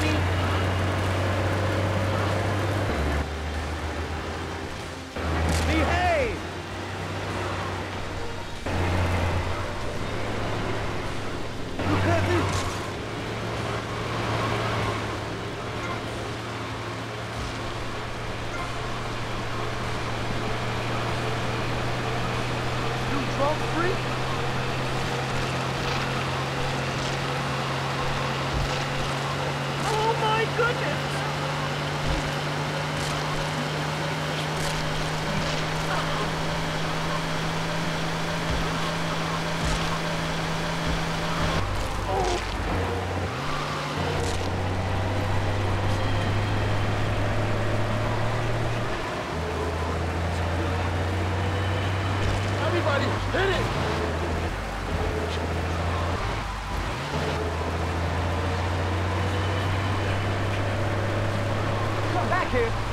money. Behave! You drunk freak? Hit it! Here!